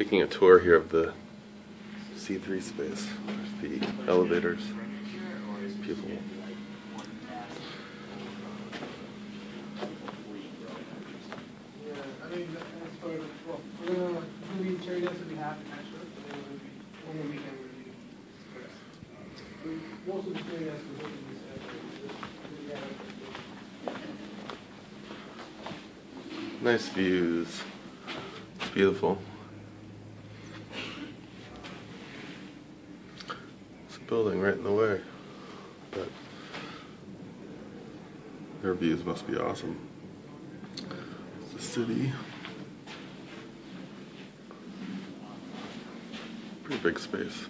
taking a tour here of the C3 space. The elevators. People. Nice views. It's beautiful. It's a building right in the way. But their views must be awesome. It's the city. Pretty big space.